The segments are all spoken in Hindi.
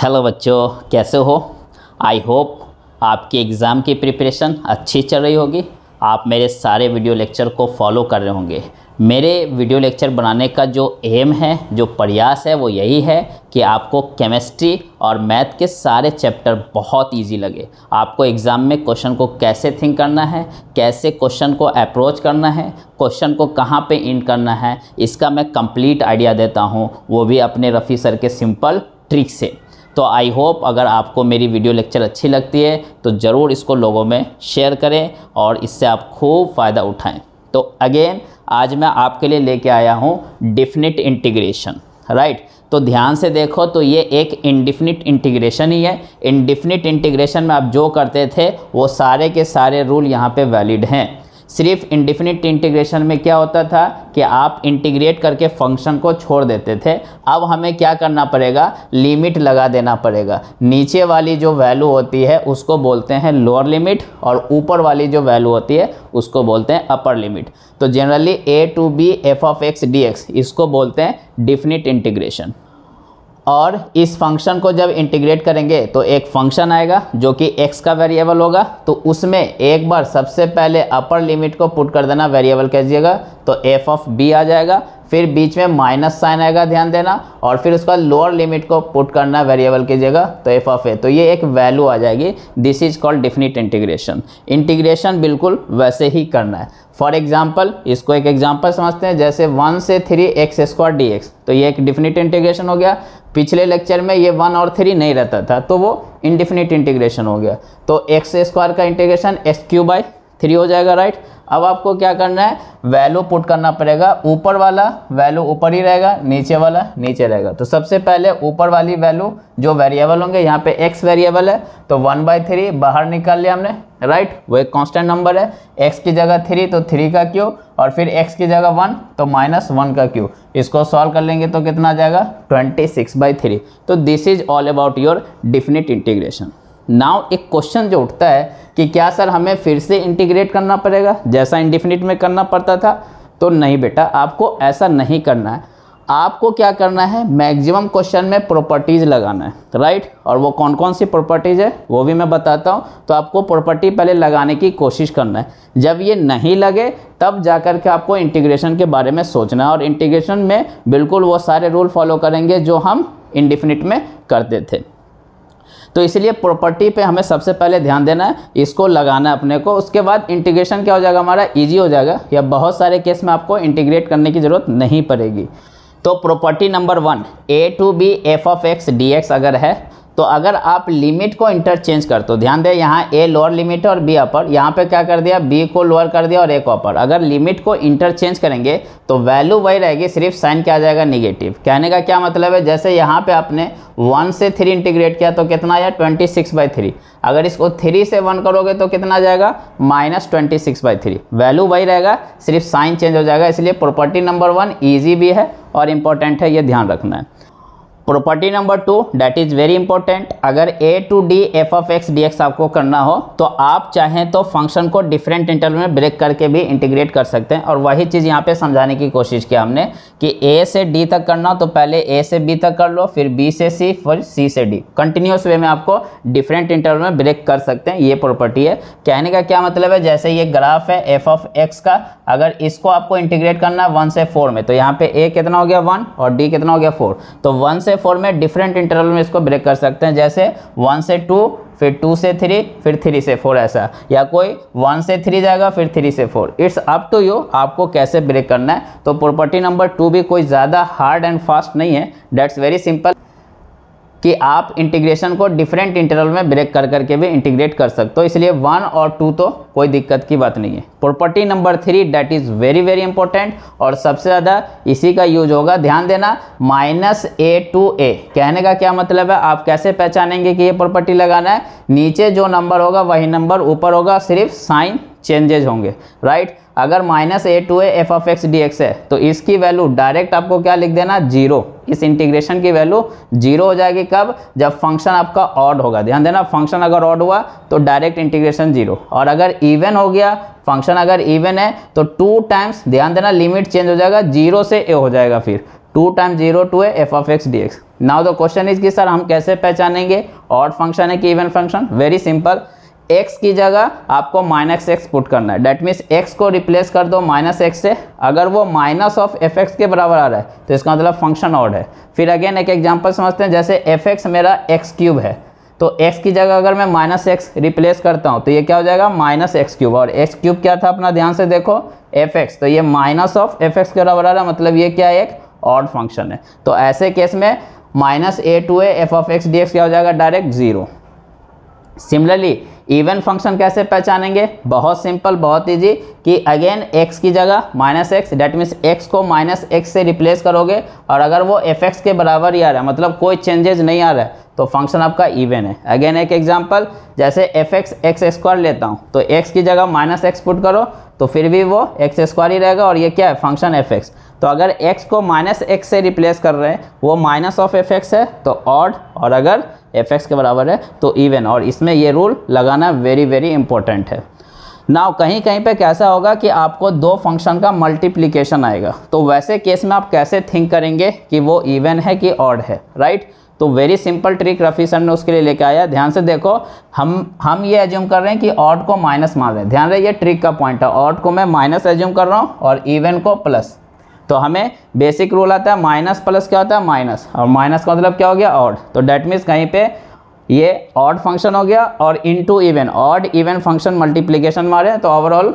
हेलो बच्चों, कैसे हो? आई होप आपकी एग्ज़ाम की प्रिपरेशन अच्छी चल रही होगी। आप मेरे सारे वीडियो लेक्चर को फॉलो कर रहे होंगे। मेरे वीडियो लेक्चर बनाने का जो एम है, जो प्रयास है, वो यही है कि आपको केमिस्ट्री और मैथ के सारे चैप्टर बहुत इजी लगे। आपको एग्ज़ाम में क्वेश्चन को कैसे थिंक करना है, कैसे क्वेश्चन को अप्रोच करना है क्वेश्चन को कहाँ पे इंड करना है, इसका मैं कंप्लीट आइडिया देता हूँ। वो भी अपने रफ़ी सर के सिंपल ट्रिक से। तो आई होप अगर आपको मेरी वीडियो लेक्चर अच्छी लगती है तो ज़रूर इसको लोगों में शेयर करें और इससे आप खूब फ़ायदा उठाएँ। तो अगेन आज मैं आपके लिए लेके आया हूँ डिफिनिट इंटीग्रेशन राइट तो ध्यान से देखो तो ये एक इनडिफिनिट इंटीग्रेशन ही है। इनडिफिनिट इंटीग्रेशन में आप जो करते थे, वो सारे के सारे रूल यहाँ पे वैलिड हैं। सिर्फ़ इंडिफिनिट इंटीग्रेशन में क्या होता था कि आप इंटीग्रेट करके फ़ंक्शन को छोड़ देते थे। अब हमें क्या करना पड़ेगा? लिमिट लगा देना पड़ेगा। नीचे वाली जो वैल्यू होती है, उसको बोलते हैं लोअर लिमिट और ऊपर वाली जो वैल्यू होती है, उसको बोलते हैं अपर लिमिट तो generally a to b f of x d x इसको बोलते हैं डिफिनिट इंटीग्रेशन और इस फ़ंक्शन को जब इंटीग्रेट करेंगे तो एक फ़ंक्शन आएगा जो कि x का वेरिएबल होगा। तो उसमें एक बार सबसे पहले अपर लिमिट को पुट कर देना वेरिएबल कह दिएगा तो एफ़ ऑफ़ बी आ जाएगा। फिर बीच में माइनस साइन आएगा, ध्यान देना, और फिर उसका लोअर लिमिट को पुट करना वेरिएबल कीजिएगा तो एफ़ ऑफ़ ए तो ये एक वैल्यू आ जाएगी। This is called definite integration integration बिल्कुल वैसे ही करना है। फॉर एग्ज़ाम्पल इसको एक एग्ज़ाम्पल समझते हैं, जैसे वन से three x square d x तो ये एक डिफिनिट इंटीग्रेशन हो गया। पिछले लेक्चर में ये वन और थ्री नहीं रहता था तो वो इनडिफिनिट इंटीग्रेशन हो गया। तो एक्स स्क्वायर का integration x cube by three हो जाएगा राइट अब आपको क्या करना है? वैल्यू पुट करना पड़ेगा। ऊपर वाला वैल्यू ऊपर ही रहेगा, नीचे वाला नीचे रहेगा। तो सबसे पहले ऊपर वाली वैल्यू जो वेरिएबल होंगे, यहाँ पे एक्स वेरिएबल है तो वन बाई थ्री बाहर निकाल लिया हमने राइट वो एक कांस्टेंट नंबर है। एक्स की जगह थ्री तो थ्री का क्यू और फिर एक्स की जगह वन तो माइनस वन का क्यू इसको सॉल्व कर लेंगे तो कितना आ जाएगा? ट्वेंटी सिक्स बाई थ्री तो this is all about your definite integration now एक क्वेश्चन जो उठता है कि क्या सर हमें फिर से इंटीग्रेट करना पड़ेगा? जैसा इंडिफिनिट में करना पड़ता था तो नहीं बेटा, आपको ऐसा नहीं करना है। आपको क्या करना है? मैक्सिमम क्वेश्चन में प्रॉपर्टीज़ लगाना है राइट और वो कौन कौन सी प्रॉपर्टीज़ है, वो भी मैं बताता हूँ। तो आपको प्रॉपर्टी पहले लगाने की कोशिश करना है। जब ये नहीं लगे, तब जाकर के आपको इंटीग्रेशन के बारे में सोचना है। और इंटीग्रेशन में बिल्कुल वो सारे रूल फॉलो करेंगे जो हम इंडिफिनिट में करते थे। तो इसलिए प्रॉपर्टी पे हमें सबसे पहले ध्यान देना है, इसको लगाना है अपने को। उसके बाद इंटीग्रेशन क्या हो जाएगा हमारा? इजी हो जाएगा। या बहुत सारे केस में आपको इंटीग्रेट करने की ज़रूरत नहीं पड़ेगी। तो property number one a to b f of x d x अगर है तो अगर आप लिमिट को इंटरचेंज कर तो ध्यान दें यहाँ ए लोअर लिमिट और बी अपर यहाँ पे क्या कर दिया? बी को लोअर कर दिया और ए को अपर अगर लिमिट को इंटरचेंज करेंगे तो वैल्यू वही रहेगी, सिर्फ़ साइन क्या आ जाएगा? निगेटिव कहने का क्या मतलब है? जैसे यहाँ पे आपने वन से थ्री इंटीग्रेट किया तो कितना आया? ट्वेंटी सिक्स बाई थ्री अगर इसको थ्री से वन करोगे तो कितना आ जाएगा? Minus twenty six by three value वही रहेगा, सिर्फ़ साइन चेंज हो जाएगा, इसलिए प्रॉपर्टी नंबर वन ईजी भी है और इंपॉर्टेंट है, ये ध्यान रखना है। Property number two that is very important अगर a to d f of x d x आपको करना हो तो आप चाहें तो फ़ंक्शन को डिफरेंट इंटरवल में ब्रेक करके भी इंटीग्रेट कर सकते हैं। और वही चीज़ यहाँ पे समझाने की कोशिश की हमने कि ए से डी तक करना हो तो पहले ए से बी तक कर लो, फिर बी से सी फिर सी से डी कंटिन्यूस वे में आपको डिफरेंट इंटरवल में ब्रेक कर सकते हैं। ये प्रॉपर्टी है। कहने का क्या मतलब है? जैसे ये ग्राफ है एफ़ ऑफ़ एक्स का, अगर इसको आपको इंटीग्रेट करना है वन से फोर में तो यहाँ पे ए कितना हो गया? वन और डी कितना हो गया? फोर तो वन से फोर में डिफरेंट इंटरवल में इसको ब्रेक कर सकते हैं। जैसे वन से टू फिर टू से थ्री फिर थ्री से फोर ऐसा। या कोई वन से थ्री जाएगा, फिर थ्री से four it's up to you आपको कैसे ब्रेक करना है। तो प्रॉपर्टी नंबर टू भी कोई ज़्यादा हार्ड एंड फास्ट नहीं है। डेट्स वेरी सिंपल कि आप इंटीग्रेशन को डिफरेंट इंटरवल में ब्रेक कर करके भी इंटीग्रेट कर सकते हो। इसलिए वन और टू तो कोई दिक्कत की बात नहीं है। Property number three that is very very important और सबसे ज़्यादा इसी का यूज़ होगा। ध्यान देना माइनस ए टू ए कहने का क्या मतलब है? आप कैसे पहचानेंगे कि ये प्रॉपर्टी लगाना है? नीचे जो नंबर होगा, वही नंबर ऊपर होगा। सिर्फ़ साइन चेंजेज होंगे राइट अगर minus a to f of x d x है तो इसकी वैल्यू डायरेक्ट आपको क्या लिख देना? ज़ीरो इस इंटीग्रेशन की वैल्यू ज़ीरो हो जाएगी कब? जब फ़ंक्शन आपका ऑड होगा। ध्यान देना फ़ंक्शन अगर ऑड हुआ तो डायरेक्ट इंटीग्रेशन ज़ीरो और अगर इवन हो गया फ़ंक्शन अगर इवन है तो टू टाइम्स ध्यान देना लिमिट चेंज हो जाएगा ज़ीरो से ए हो जाएगा फिर। टू टाइम ज़ीरो टू है f of x d x now the question is कि सर, हम कैसे पहचानेंगे? ऑड फ़ंक्शन है कि even function very simple x की जगह आपको माइनस एक्स पुट करना है। डेट मीन्स x को रिप्लेस कर दो माइनस एक्स से। अगर वो माइनस ऑफ़ एफ़ एक्स के बराबर आ रहा है तो इसका मतलब फ़ंक्शन ऑड है। फिर अगेन एक एग्जांपल समझते हैं, जैसे एफ़ एक्स मेरा एक्स क्यूब है। तो x की जगह अगर मैं माइनस एक्स रिप्लेस करता हूँ तो ये क्या हो जाएगा? माइनस एक्स क्यूब और एक्स क्यूब क्या था अपना? ध्यान से देखो एफ़ एक्स तो ये माइनस ऑफ़ एफ़ एक्स के बराबर आ रहा है मतलब ये क्या है? एक ऑड फ़ंक्शन है। तो ऐसे केस में minus a to f of x d x क्या हो जाएगा? Direct zero similarly even function कैसे पहचानेंगे? बहुत सिंपल बहुत इजी कि अगेन x की जगह minus x that means x को माइनस एक्स से रिप्लेस करोगे और अगर वो एफ़ एक्स के बराबर ही आ रहा है मतलब कोई चेंजेज नहीं आ रहा है तो फ़ंक्शन आपका इवन है। अगेन एक एग्जांपल जैसे एफ़ एक्स एक्स स्क्वायर लेता हूँ तो x की जगह माइनस एक्स पुट करो तो फिर भी वो एक्स स्क्वायर ही रहेगा और ये क्या है? फ़ंक्शन एफ़ एक्स तो अगर x को माइनस एक्स से रिप्लेस कर रहे हैं, वो माइनस ऑफ़ एफ़ एक्स है तो ऑड और अगर एफ़ एक्स के बराबर है तो इवन और इसमें ये रूल लगाना वेरी वेरी इंपॉर्टेंट है। नाउ कहीं कहीं पे कैसा होगा कि आपको दो फ़ंक्शन का मल्टीप्लिकेशन आएगा। तो वैसे केस में आप कैसे थिंक करेंगे कि वो इवन है कि ऑड है राइट तो very simple trick Rafi sir ने उसके लिए लेके आया। ध्यान से देखो, हम हम ये एज्यूम कर रहे हैं कि ऑड को माइनस मान रहे हैं। ध्यान रहे, ये ट्रिक का पॉइंट है। ऑड को मैं माइनस एज्यूम कर रहा हूँ, और इवन को प्लस तो हमें बेसिक रूल आता है माइनस प्लस क्या होता है? माइनस और माइनस का मतलब क्या हो गया? ऑड तो डैट मीन्स कहीं पे ये ऑड फ़ंक्शन हो गया और into even odd even function multiplication मारे तो ओवरऑल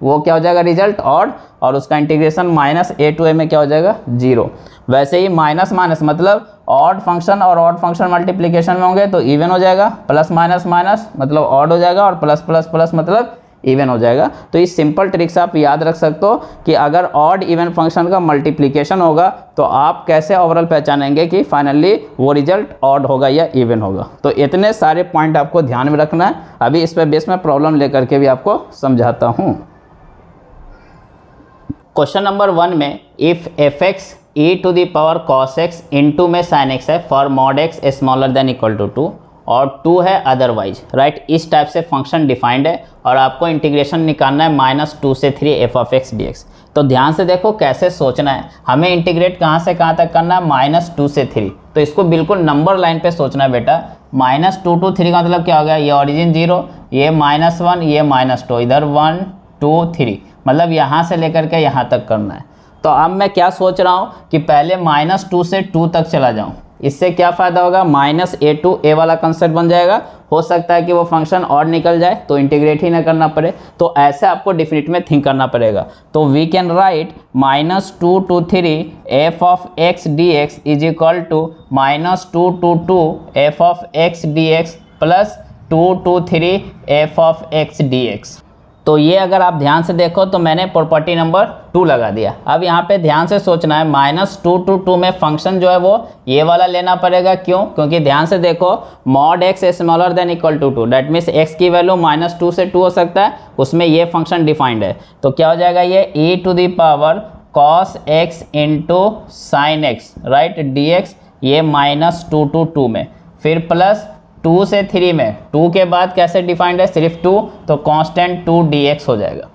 वो क्या हो जाएगा? रिज़ल्ट ऑड और उसका integration minus a to a में क्या हो जाएगा? ज़ीरो वैसे ही माइनस माइनस मतलब ऑड फ़ंक्शन और ऑड फ़ंक्शन मल्टीप्लीकेशन में होंगे तो इवन हो जाएगा प्लस माइनस माइनस मतलब ऑड हो जाएगा और प्लस प्लस प्लस मतलब इवन हो जाएगा। तो इस सिंपल ट्रिक्स आप याद रख सकते हो कि अगर ऑड इवन फ़ंक्शन का मल्टीप्लिकेशन होगा तो आप कैसे ओवरऑल पहचानेंगे कि फाइनली वो रिज़ल्ट ऑड होगा या इवन होगा। तो इतने सारे पॉइंट आपको ध्यान में रखना है। अभी इस पर बेस में प्रॉब्लम लेकर के भी आपको समझाता हूँ। क्वेश्चन नंबर वन में if f x e to the power cos x into two sine x है for mod x smaller than equal to two और टू है अदरवाइज़ राइट इस टाइप से फ़ंक्शन डिफाइंड है और आपको इंटीग्रेशन निकालना है माइनस टू से three f of x d x तो ध्यान से देखो कैसे सोचना है। हमें इंटीग्रेट कहाँ से कहाँ तक करना है? माइनस टू से थ्री तो इसको बिल्कुल नंबर लाइन पे सोचना है बेटा। माइनस टू टू थ्री का मतलब क्या हो गया? ये ऑरिजिन ज़ीरो ये माइनस वन ये माइनस टू इधर वन टू थ्री मतलब यहाँ से लेकर के यहाँ तक करना है। तो अब मैं क्या सोच रहा हूँ कि पहले माइनस टू से टू तक चला जाऊँ। इससे क्या फ़ायदा होगा? माइनस ए टू ए वाला कंसेप्ट बन जाएगा। हो सकता है कि वो फ़ंक्शन और निकल जाए तो इंटीग्रेट ही ना करना पड़े। तो ऐसे आपको डिफिनिट में थिंक करना पड़ेगा। तो we can write minus two to three f of x d x is equal to minus two to two f of x d x plus two to three f of x d x तो ये अगर आप ध्यान से देखो तो मैंने प्रॉपर्टी नंबर टू लगा दिया। अब यहाँ पे ध्यान से सोचना है माइनस टू टू टू में फ़ंक्शन जो है वो ये वाला लेना पड़ेगा। क्यों? क्योंकि ध्यान से देखो mod x smaller than equal to two that means x की वैल्यू माइनस टू से टू हो सकता है, उसमें ये फ़ंक्शन डिफाइंड है। तो क्या हो जाएगा ये? E to the power cos x into sine x right d x ये माइनस टू टू टू में। फिर प्लस टू से थ्री में, टू के बाद कैसे डिफाइंड है? सिर्फ़ टू तो कांस्टेंट टू डी एक्स हो जाएगा।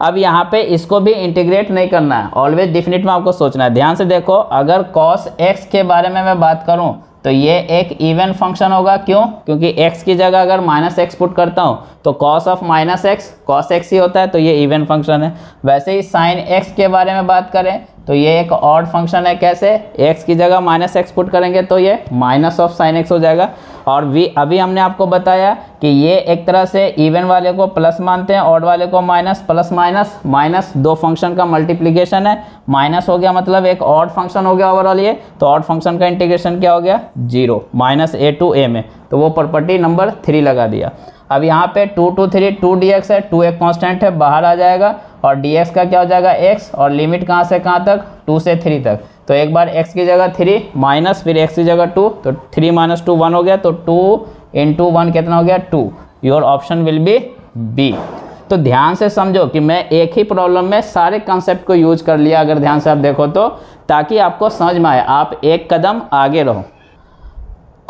अब यहाँ पे इसको भी इंटीग्रेट नहीं करना है ऑलवेज डिफिनिट में आपको सोचना है। ध्यान से देखो, अगर कॉस एक्स के बारे में मैं बात करूँ तो ये एक इवन फ़ंक्शन होगा। क्यों? क्योंकि x की जगह अगर माइनस एक्स पुट करता हूँ तो cos of minus x cos x ही होता है तो ये इवन फ़ंक्शन है। वैसे ही साइन एक्स के बारे में बात करें तो ये एक ऑड फ़ंक्शन है। कैसे? x की जगह माइनस एक्स पुट करेंगे तो ये माइनस ऑफ़ साइन एक्स हो जाएगा। और वी, अभी हमने आपको बताया कि ये एक तरह से इवन वाले को प्लस मानते हैं ऑड वाले को माइनस प्लस माइनस माइनस दो फ़ंक्शन का मल्टीप्लीकेशन है। माइनस हो गया मतलब एक ऑड फ़ंक्शन हो गया ओवरऑल ये तो ऑड फ़ंक्शन का इंटीग्रेशन क्या हो गया? Zero minus a to a में. तो वो प्रॉपर्टी नंबर थ्री लगा दिया। अब यहाँ पे two to three two d x है टू एक कॉन्स्टेंट है, बाहर आ जाएगा, और डी एक्स का क्या हो जाएगा? एक्स और लिमिट कहाँ से, कहाँ तक? टू से थ्री तक। तो एक बार x की जगह थ्री माइनस फिर x की जगह टू तो थ्री माइनस टू वन हो गया तो टू इंटू वन कितना हो गया? Two your option will be b तो ध्यान से समझो कि मैं एक ही प्रॉब्लम में सारे कंसेप्ट को यूज़ कर लिया, अगर ध्यान से आप देखो तो ताकि आपको समझ में आए, आप एक कदम आगे रहो।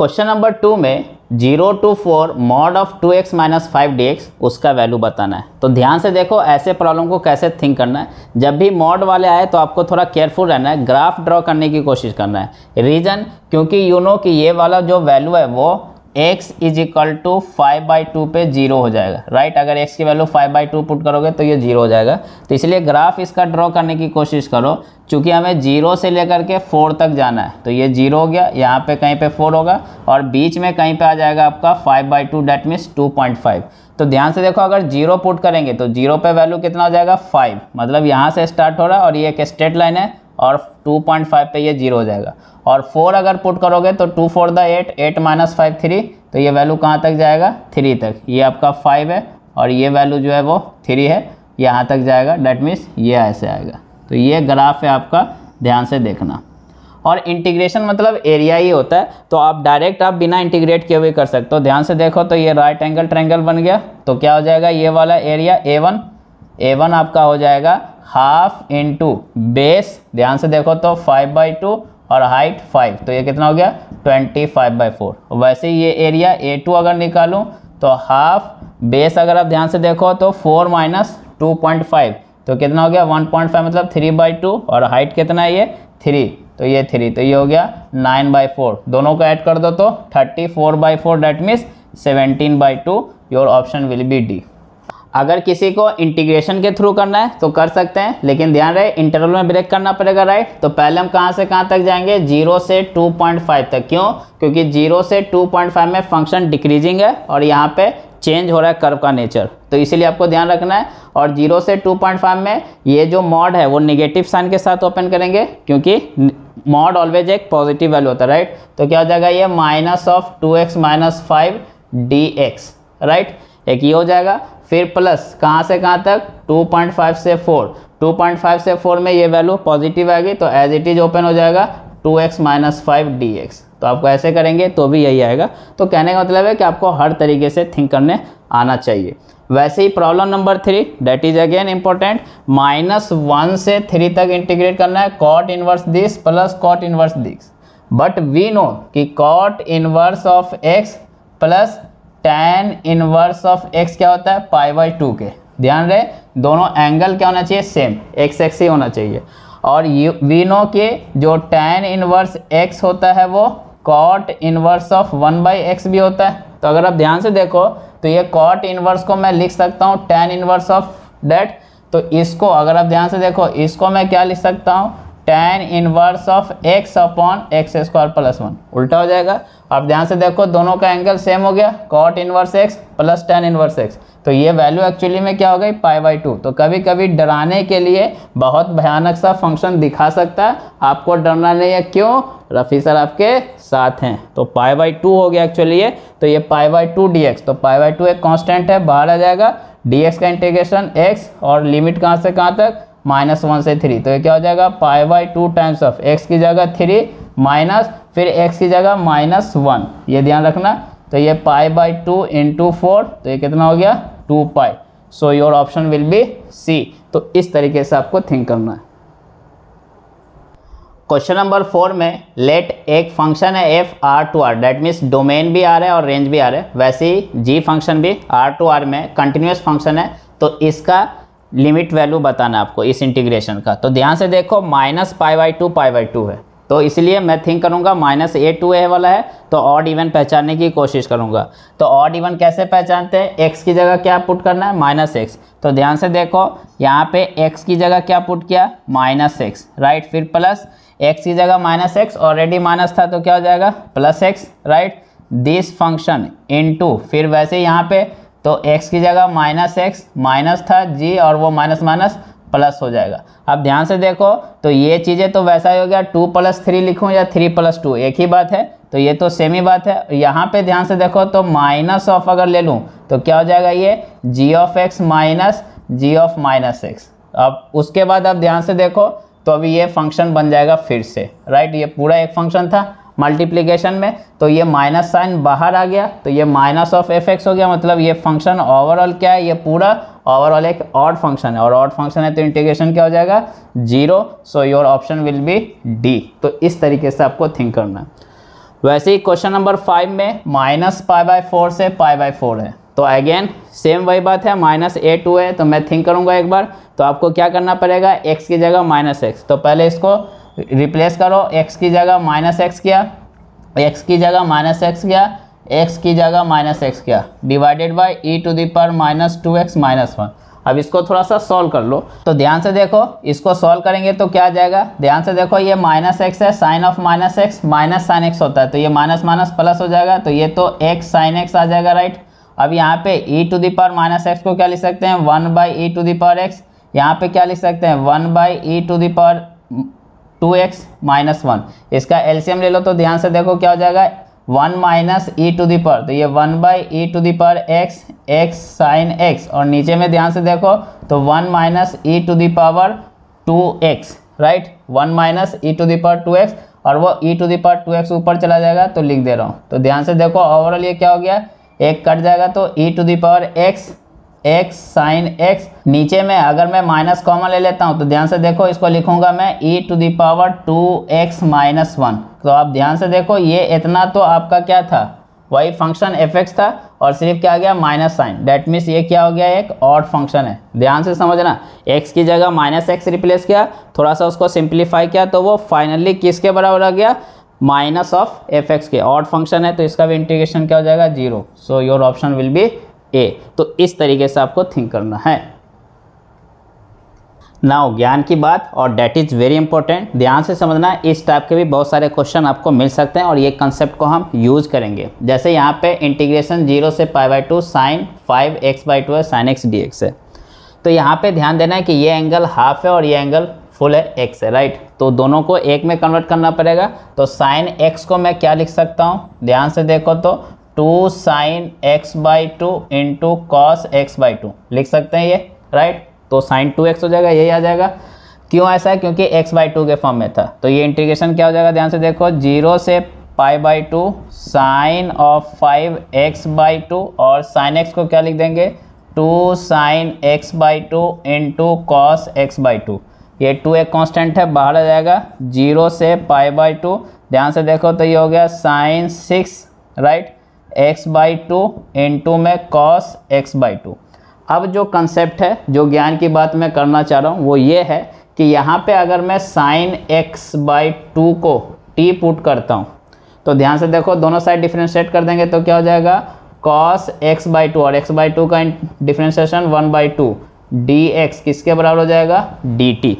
क्वेश्चन नंबर टू में zero to four mod of two x minus five d x, उसका वैल्यू बताना है। तो ध्यान से देखो, ऐसे प्रॉब्लम को कैसे थिंक करना है। जब भी मॉड वाले आए तो आपको थोड़ा केयरफुल रहना है ग्राफ ड्रॉ करने की कोशिश करना है। रीज़न क्योंकि यू नो कि ये वाला जो वैल्यू है, वो x is equal to five by two पे ज़ीरो हो जाएगा राइट? अगर x की value five by two put करोगे तो ये ज़ीरो हो जाएगा। तो इसलिए ग्राफ इसका ड्रॉ करने की कोशिश करो। चूँकि हमें ज़ीरो से लेकर के फोर तक जाना है तो ये ज़ीरो हो गया। यहाँ पे कहीं पे फोर होगा और बीच में कहीं पे आ जाएगा आपका five by two that means two point five तो ध्यान से देखो, अगर ज़ीरो पुट करेंगे तो ज़ीरो पे वैल्यू कितना हो जाएगा? फाइव मतलब यहाँ से स्टार्ट हो रहा है और ये एक स्ट्रेट लाइन है। और 2.5 पे ये ज़ीरो हो जाएगा। और फोर अगर पुट करोगे तो two four the eight eight minus five three तो ये वैल्यू कहाँ तक जाएगा? थ्री तक। ये आपका फाइव है और ये वैल्यू जो है वो थ्री है। यहाँ तक जाएगा डैट मीन्स ये ऐसे आएगा। तो ये ग्राफ है आपका, ध्यान से देखना। और इंटीग्रेशन मतलब एरिया ही होता है तो आप डायरेक्ट आप बिना इंटीग्रेट किए हुए कर सकते हो। ध्यान से देखो तो ये राइट एंगल ट्रैंगल बन गया तो क्या हो जाएगा? ये वाला area a one a one आपका हो जाएगा। हाफ़ इंटू बेस ध्यान से देखो तो फाइव बाई टू और हाइट फाइव तो ये कितना हो गया? ट्वेंटी फाइव बाई फोर वैसे ये एरिया ए टू अगर निकालूं तो हाफ़ बेस अगर आप ध्यान से देखो तो four minus two point five तो कितना हो गया? वन पॉइंट फाइव मतलब थ्री बाई टू और हाइट कितना है ये? थ्री तो ये थ्री तो ये हो गया नाइन बाई फोर दोनों को ऐड कर दो तो thirty four by four that means seventeen by two your option will be d अगर किसी को इंटीग्रेशन के थ्रू करना है तो कर सकते हैं, लेकिन ध्यान रहे इंटरवल में ब्रेक करना पड़ेगा राइट तो पहले हम कहाँ से कहाँ तक जाएँगे? ज़ीरो से 2.5 तक। क्यों? क्योंकि ज़ीरो से 2.5 में फ़ंक्शन डिक्रीजिंग है, और यहाँ पे चेंज हो रहा है कर्व का नेचर तो इसीलिए आपको ध्यान रखना है, और ज़ीरो से 2.5 में ये जो मॉड है, वो निगेटिव साइन के साथ ओपन करेंगे, क्योंकि मॉड ऑलवेज एक पॉजिटिव वैल्यू होता है राइट तो क्या हो जाएगा ये? Minus of two x minus five d x right एक ये हो जाएगा फिर प्लस कहाँ से कहाँ तक? 2.5 से 4 2.5 से 4 में ये वैल्यू पॉजिटिव आएगी तो एज इट इज़ ओपन हो जाएगा 2x x minus five D तो आपको ऐसे करेंगे तो भी यही आएगा। तो कहने का मतलब है कि आपको हर तरीके से थिंक करने आना चाहिए। वैसे ही problem number three that is again important minus one से थ्री तक इंटीग्रेट करना है cot inverse this plus cot inverse this but we know कि cot inverse of x plus tan inverse of x क्या होता है? पाई बाई टू के। ध्यान रहे, दोनों एंगल क्या होना चाहिए? सेम एक्स एक्स ही होना चाहिए। और वी नो के जो टेन इनवर्स एक्स होता है वो cot inverse of one by x भी होता है। तो अगर आप ध्यान से देखो तो ये कॉट इनवर्स को मैं लिख सकता हूँ टेन इनवर्स ऑफ़ डेट तो इसको, अगर आप ध्यान से देखो, इसको मैं क्या लिख सकता हूँ? Tan inverse of x upon x square plus one उल्टा हो जाएगा। अब ध्यान से देखो, दोनों का एंगल सेम हो गया। Cot inverse x plus tan inverse x तो ये वैल्यू एक्चुअली में क्या हो गई? पाई बाई टू तो कभी कभी डराने के लिए बहुत भयानक सा फ़ंक्शन दिखा सकता है। आपको डरना नहीं है। क्यों? रफ़ी सर आपके साथ हैं। तो पाई बाई टू हो गया एक्चुअली ये। तो ये pi by two d x तो पाई बाई टू एक कॉन्स्टेंट है। बाहर आ जाएगा। डी एक्स का इंटीग्रेशन एक्स और लिमिट कहाँ से कहाँ तक? माइनस वन से थ्री तो ये क्या हो जाएगा? Pi by two times of x की जगह थ्री माइनस, फिर एक्स की जगह माइनस वन, ये ध्यान रखना। तो ये pi by two into four तो ये कितना हो गया? Two pi. So your option will be c तो इस तरीके से आपको थिंक करना है। क्वेश्चन नंबर फोर में लेट एक फ़ंक्शन है f R to R that means domain भी आ रहा है और रेंज भी आ रहा है। वैसे ही जी फ़ंक्शन भी आर टू आर में कंटिन्यूस फ़ंक्शन है। तो इसका लिमिट वैल्यू बताना आपको, इस इंटीग्रेशन का। तो ध्यान से देखो minus pi by two pi by two है। तो इसलिए मैं थिंक करूँगा माइनस ए टू ए वाला है तो ऑड इवन पहचानने की कोशिश करूँगा। तो ऑड इवन कैसे पहचानते हैं? एक्स की जगह क्या पुट करना है? माइनस एक्स तो ध्यान से देखो, यहाँ पे एक्स की जगह क्या पुट किया? माइनस एक्स राइट फिर प्लस एक्स की जगह माइनस एक्स ऑलरेडी माइनस था तो क्या हो जाएगा? Plus x right this function into फिर वैसे यहाँ पे तो x की जगह माइनस एक्स माइनस था जी और वो माइनस माइनस प्लस हो जाएगा। अब ध्यान से देखो तो ये चीज़ें तो वैसा ही हो गया टू प्लस थ्री लिखूँ या थ्री प्लस टू एक ही बात है तो ये तो सेम ही बात है। यहाँ पे ध्यान से देखो तो माइनस ऑफ़ अगर ले लूँ तो क्या हो जाएगा ये g of x minus g of minus x अब उसके बाद अब ध्यान से देखो तो अभी ये फ़ंक्शन बन जाएगा फिर से राइट ये पूरा एक फ़ंक्शन था मल्टीप्लीकेशन में तो ये माइनस साइन बाहर आ गया तो ये माइनस ऑफ़ एफ़ एक्स हो गया मतलब ये फ़ंक्शन ओवरऑल क्या है? ये पूरा ओवरऑल एक ऑड फ़ंक्शन है, और ऑड फ़ंक्शन है तो इंटीग्रेशन क्या हो जाएगा? Zero so your option will be d तो इस तरीके से आपको थिंक करना है। वैसे ही क्वेश्चन नंबर फाइव में माइनस पाई बाय फोर से पाई बाय फोर है। तो अगेन सेम वही बात है माइनस ए टू है तो मैं थिंक करूँगा एक बार तो आपको क्या करना पड़ेगा एक्स की जगह माइनस एक्स तो पहले इसको रिप्लेस करो एक्स की जगह माइनस एक्स किया एक्स की जगह माइनस एक्स किया एक्स की जगह माइनस एक्स किया divided by e to the power minus two x minus one अब इसको थोड़ा सा सॉल्व कर लो तो ध्यान से देखो, इसको सॉल्व करेंगे तो क्या आ जाएगा, ध्यान से देखो, ये माइनस एक्स है sine of minus x minus sine x होता है तो ये माइनस माइनस प्लस हो जाएगा तो ये तो एक्स साइन एक्स आ जाएगा राइट अब यहाँ पे e to the power minus x को क्या लिख सकते हैं? One by e to the power x यहाँ पे क्या लिख सकते हैं? One by e to the power two x minus one इसका एलसीएम ले लो तो ध्यान से देखो क्या हो जाएगा? One minus e to the power तो ये one by e to the power x x sign x और नीचे में ध्यान से देखो तो one minus e to the power two x right one minus e to the power two x और वो e to the power two x ऊपर चला जाएगा तो लिख दे रहा हूँ। तो ध्यान से देखो ओवरऑल ये क्या हो गया? एक कट जाएगा तो e to the power x x sine x नीचे में अगर मैं माइनस कॉमन ले लेता हूँ तो ध्यान से देखो, इसको लिखूँगा मैं e to the power two x minus one तो आप ध्यान से देखो, ये इतना तो आपका क्या था? वही फ़ंक्शन एफ़ एक्स था और सिर्फ़ क्या आ गया? माइनस साइन डेट मीन्स ये क्या हो गया? एक ऑड फ़ंक्शन है। ध्यान से समझना एक्स की जगह माइनस एक्स रिप्लेस किया, थोड़ा सा उसको सिंप्लीफाई किया तो वो फाइनली किसके बराबर आ गया? माइनस ऑफ़ एफ़ एक्स के ऑड फ़ंक्शन है तो इसका भी इंटीग्रेशन क्या हो जाएगा? Zero. So your option will be A तो इस तरीके से आपको थिंक करना है। नाउ ज्ञान की बात, और डेट इज़ वेरी इंपॉर्टेंट ध्यान से समझना, इस टाइप के भी बहुत सारे क्वेश्चन आपको मिल सकते हैं, और ये कंसेप्ट को हम यूज़ करेंगे। जैसे यहाँ पे इंटीग्रेशन ज़ीरो से pi by two sine five x by two है साइन एक्स डी एक्स है। तो यहाँ पे ध्यान देना है कि ये एंगल हाफ़ है, और ये एंगल फुल है एक्स है राइट तो दोनों को एक में कन्वर्ट करना पड़ेगा। तो साइन एक्स को मैं क्या लिख सकता हूँ? ध्यान से देखो तो two sine x by two into cos x by two लिख सकते हैं ये राइट तो साइन टू एक्स हो जाएगा, यही आ जाएगा। क्यों ऐसा? है क्योंकि एक्स बाई टू के फॉर्म में था। तो ये इंटीग्रेशन क्या हो जाएगा? ध्यान से देखो ज़ीरो से pi by two sine of five x by two और साइन एक्स को क्या लिख देंगे? Two sine x by two into cos x by two ये टू एक कांस्टेंट है, बाहर आ जाएगा ज़ीरो से पाई बाई टू ध्यान से देखो तो ये हो गया sine six right x by two into में कॉस एक्स बाई टू अब जो कंसेप्ट है, जो ज्ञान की बात मैं करना चाह रहा हूँ, वो ये है कि यहाँ पे अगर मैं साइन एक्स बाई टू को टी पुट करता हूँ तो ध्यान से देखो दोनों साइड डिफ्रेंशिएट कर देंगे तो क्या हो जाएगा? कॉस एक्स बाई टू और एक्स बाई टू का differentiation one by two d x किसके बराबर हो जाएगा? डी टी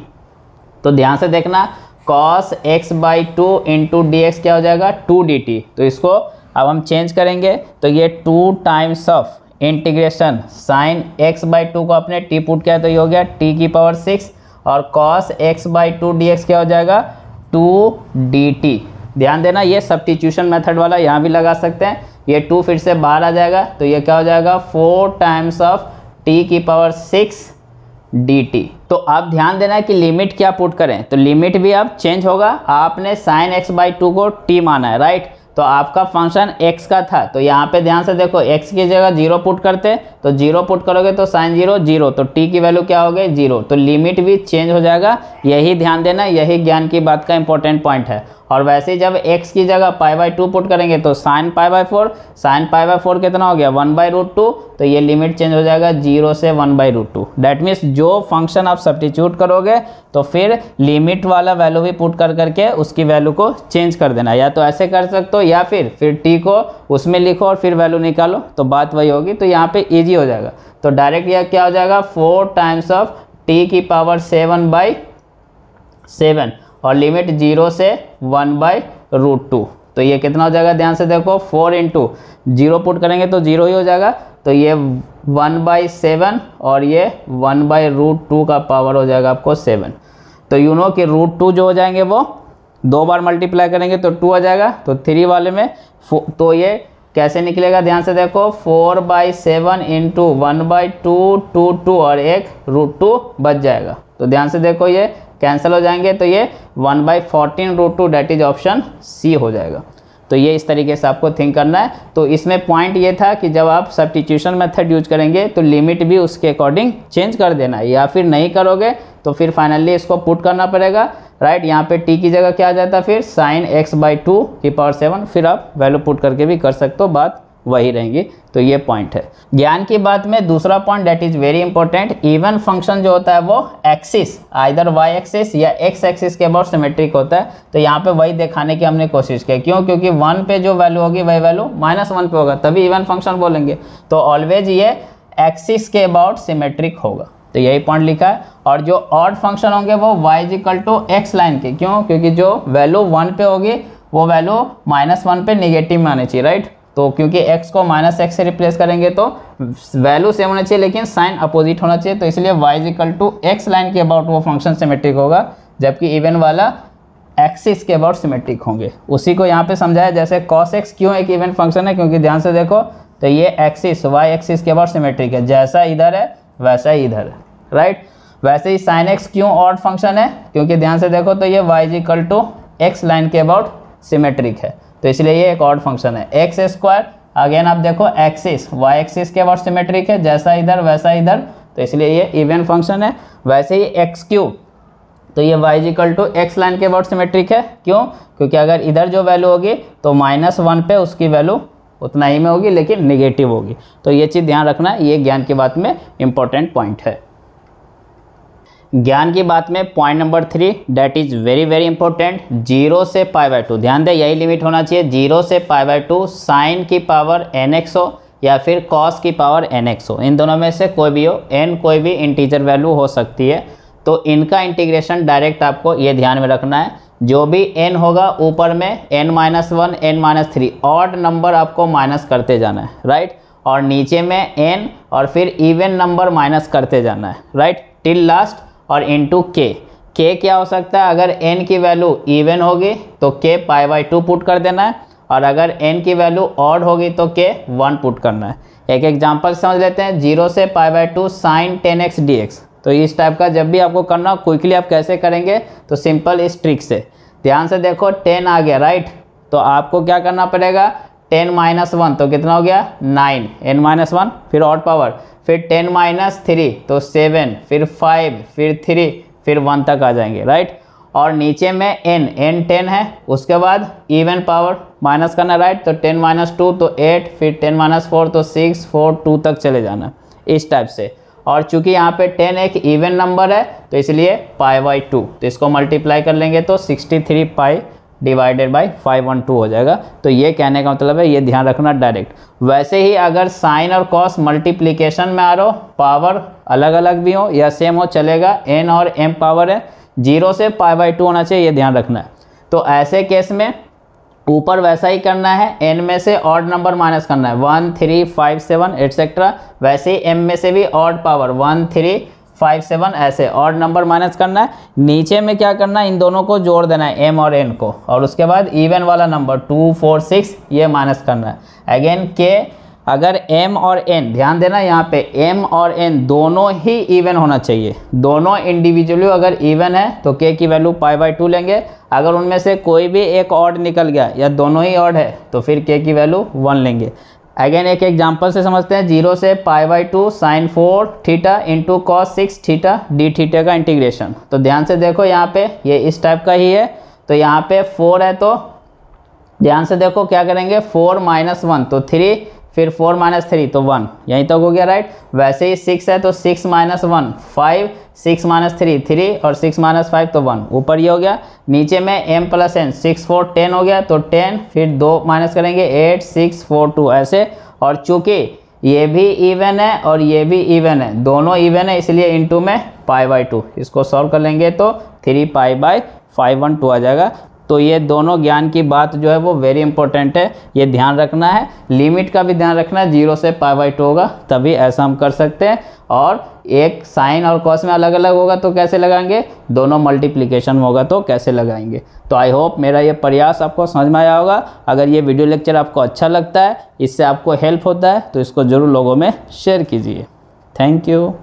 तो ध्यान से देखना cos x by two into d x क्या हो जाएगा? टू डी टी तो इसको अब हम चेंज करेंगे। तो ये two times of integration sine x by two को अपने टी पुट किया तो ये हो गया टी की पावर सिक्स और cos x by two d x क्या हो जाएगा? टू डी टी ध्यान देना, ये सब्टीट्यूशन मेथड वाला यहाँ भी लगा सकते हैं। ये टू फिर से बाहर आ जाएगा। तो ये क्या हो जाएगा? फोर टाइम्स ऑफ़ टी की पावर सिक्स टी तो आप ध्यान देना कि लिमिट क्या पुट करें? तो लिमिट भी अब चेंज होगा। आपने साइन एक्स बाई टू को टी माना है राइट तो आपका फ़ंक्शन x का था। तो यहाँ पे ध्यान से देखो, x की जगह ज़ीरो पुट करते तो ज़ीरो पुट करोगे तो साइन ज़ीरो ज़ीरो तो t की वैल्यू क्या हो गई? ज़ीरो तो लिमिट भी चेंज हो जाएगा। यही ध्यान देना, यही ज्ञान की बात का इंपॉर्टेंट पॉइंट है। और वैसे ही जब x की जगह पाई बाई टू पुट करेंगे तो sine pi by four sine pi by four कितना हो गया? वन बाई रूट टू तो ये लिमिट चेंज हो जाएगा ज़ीरो से one by root two that means जो फ़ंक्शन आप सब्टीट्यूट करोगे तो फिर लिमिट वाला वैल्यू भी पुट कर करके उसकी वैल्यू को चेंज कर देना या तो ऐसे कर सकते हो, या फिर फिर टी को उसमें लिखो और फिर वैल्यू निकालो तो बात वही होगी। तो यहाँ पे ईजी हो जाएगा। तो डायरेक्ट यह क्या हो जाएगा? फोर टाइम्स ऑफ़ टी की पावर सेवन बाई सेवन और लिमिट ज़ीरो से वन बाई रूट टू तो ये कितना हो जाएगा? ध्यान से देखो फोर इंटू ज़ीरो पुट करेंगे तो ज़ीरो ही हो जाएगा। तो ये वन बाई सेवन और ये वन बाई रूट टू का पावर हो जाएगा आपको सेवन तो यू नो कि रूट टू जो हो जाएँगे वो दो बार मल्टीप्लाई करेंगे तो टू आ जाएगा। तो थ्री वाले में तो ये कैसे निकलेगा? ध्यान से देखो four by seven into one by two two two और एक रूट टू बच जाएगा। तो ध्यान से देखो ये कैंसिल हो जाएँगे तो ये one by fourteen root two that is option C हो जाएगा। तो ये इस तरीके से आपको थिंक करना है। तो इसमें पॉइंट ये था कि जब आप सब्टीट्यूशन मेथड यूज़ करेंगे तो लिमिट भी उसके अकॉर्डिंग चेंज कर देना है, या फिर नहीं करोगे तो फिर फाइनली इसको पुट करना पड़ेगा। राइट यहाँ पे टी की जगह क्या आ जाता है फिर? साइन एक्स बाई टू की पावर सेवन फिर आप वैल्यू पुट करके भी कर सकते हो, बात वही रहेंगी। तो ये पॉइंट है। ज्ञान की बात में दूसरा point that is very important even function जो होता है वो एक्सिस आइदर वाई एक्सिस या एक्स एक्सिस के अबाउट सिमेट्रिक होता है। तो यहाँ पे वही दिखाने की हमने कोशिश की। क्यों? क्योंकि वन पे जो वैल्यू होगी, वही वैल्यू माइनस वन पे होगा। तभी इवन फ़ंक्शन बोलेंगे। तो ऑलवेज ये एक्सिस के अबाउट सिमेट्रिक होगा। तो यही पॉइंट लिखा है। और जो ऑड फ़ंक्शन होंगे वो y equal to x line के। क्यों? क्योंकि जो वैल्यू वन पे होगी, वो वैल्यू माइनस वन पे निगेटिव में आनी चाहिए राइट तो क्योंकि x को माइनस एक्स से रिप्लेस करेंगे तो वैल्यू सेम होना चाहिए, लेकिन साइन अपोजिट होना चाहिए तो इसलिए y equal to x line के अबाउट वो फ़ंक्शन सिमेट्रिक होगा, जबकि इवन वाला एक्सिस के अबाउट सिमेट्रिक होंगे। उसी को यहाँ पे समझाया, जैसे कॉस एक्स क्यों एक इवन फ़ंक्शन है, क्योंकि ध्यान से देखो तो ये एक्सिस वाई एक्सिस के अबाउट सिमेट्रिक है, जैसा इधर है, वैसा ही इधर है राइट वैसे ही साइन एक्स क्यों ऑड फ़ंक्शन है, क्योंकि ध्यान से देखो तो ये y equal to x line के अबाउट सिमेट्रिक है। तो इसलिए ये एक ऑड फ़ंक्शन है। एक्स स्क्वायर अगेन आप देखो एक्सिस वाई एक्सिस के अबाउट सिमेट्रिक है, जैसा इधर, वैसा इधर तो इसलिए ये इवन फ़ंक्शन है। वैसे ही एक्स क्यू तो ये y equal to x line के अबाउट सिमेट्रिक है। क्यों? क्योंकि अगर इधर जो वैल्यू होगी तो माइनस वन पे उसकी वैल्यू उतना ही में होगी, लेकिन निगेटिव होगी। तो ये चीज़ ध्यान रखना, ये ज्ञान की बात में इंपॉर्टेंट पॉइंट है। ज्ञान की बात में point number three that is very very important zero से पाई बाय टू ध्यान दें, यही लिमिट होना चाहिए ज़ीरो से पाई बाय टू साइन की पावर एन एक्स हो, या फिर कॉस की पावर एन एक्स हो. इन दोनों में से कोई भी हो एन कोई भी इंटीजर वैल्यू हो सकती है. तो इनका इंटीग्रेशन डायरेक्ट आपको ये ध्यान में रखना है. जो भी एन होगा, ऊपर में n minus one n minus three odd number आपको माइनस करते जाना है राइट और नीचे में एन और फिर इवन नंबर माइनस करते जाना है राइट टिल लास्ट और इंटू के के क्या हो सकता है? अगर एन की वैल्यू इवन होगी तो के पाई बाई टू पुट कर देना है। और अगर एन की वैल्यू ऑड होगी तो के वन पुट करना है। एक एग्जांपल समझ लेते हैं। ज़ीरो से pi by two sine ten x d x तो इस टाइप का जब भी आपको करना हो क्विकली आप कैसे करेंगे? तो सिंपल इस ट्रिक से। ध्यान से देखो टेन आ गया राइट तो आपको क्या करना पड़ेगा? टेन माइनस वन तो कितना हो गया? नाइन। एन माइनस वन, फिर ऑड पावर फिर टेन माइनस थ्री तो सेवन। फिर फाइव, फिर थ्री, फिर वन तक आ जाएँगे राइट और नीचे में एन एन टेन है, उसके बाद इवन पावर माइनस करना राइट तो टेन माइनस टू तो एट। फिर टेन माइनस फोर तो सिक्स, फोर, टू तक चले जाना, इस टाइप से। और चूँकि यहाँ पे टेन एक इवन नंबर है तो इसलिए पाई बाई टू तो इसको मल्टीप्लाई कर लेंगे तो sixty three pi divided by five one two हो जाएगा। तो ये कहने का मतलब है, ये ध्यान रखना डायरेक्ट वैसे ही अगर साइन और कॉस मल्टीप्लीकेशन में आ रहा पावर अलग अलग भी हो या सेम हो, चलेगा। एन और एम पावर है। ज़ीरो से पाई बाई टू होना चाहिए, ये ध्यान रखना है। तो ऐसे केस में ऊपर वैसा ही करना है एन में से ऑड नंबर माइनस करना है। One three five seven etcetera वैसे ही एम में से भी odd power one three five seven ऐसे और नंबर माइनस करना है। नीचे में क्या करना है? इन दोनों को जोड़ देना है एम और एन को। और उसके बाद इवन वाला नंबर टू फोर सिक्स ये माइनस करना है। अगेन के अगर m और n, ध्यान देना यहाँ पे, m और n दोनों ही इवन होना चाहिए। दोनों इंडिविजुअली अगर इवन है तो k की वैल्यू पाई बाई टू लेंगे। अगर उनमें से कोई भी एक ऑड निकल गया, या दोनों ही ऑड है तो फिर k की वैल्यू वन लेंगे। अगेन एक एग्ज़ाम्पल से समझते हैं. ज़ीरो से pi by two sine four theta into cos six theta d theta का इंटीग्रेशन तो ध्यान से देखो यहाँ पे, ये इस टाइप का ही है. तो यहाँ पे फोर है तो ध्यान से देखो क्या करेंगे? फोर माइनस वन तो थ्री फिर फोर माइनस थ्री तो वन। यहीं तक हो गया राइट वैसे ही सिक्स है तो six minus one. Five six minus three three और सिक्स माइनस फाइव तो वन। ऊपर ये हो गया। नीचे में M plus N six four ten हो गया। तो टेन फिर दो माइनस करेंगे एट सिक्स फोर टू ऐसे। और चूँकि ये भी इवन है और ये भी इवन है, दोनों इवन है, इसलिए इनटू में पाई बाई टू इसको सॉल्व कर लेंगे तो three pi by five one two आ जाएगा। तो ये दोनों ज्ञान की बात जो है वो वेरी इंपॉर्टेंट है। ये ध्यान रखना है। लिमिट का भी ध्यान रखना है। ज़ीरो से पाई बाई टू होगा। तभी ऐसा हम कर सकते हैं। और एक साइन और कॉस में अलग अलग होगा तो कैसे लगाएँगे? दोनों मल्टीप्लीकेशन में होगा तो कैसे लगाएँगे? तो आई होप मेरा ये प्रयास आपको समझ में आया होगा। अगर ये वीडियो लेक्चर आपको अच्छा लगता है, इससे आपको हेल्प होता है तो इसको ज़रूर लोगों में शेयर कीजिए। Thank you